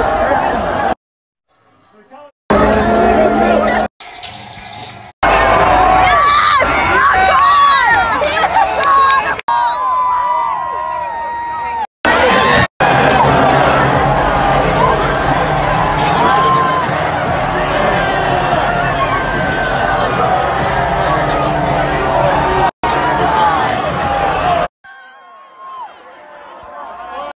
Let's.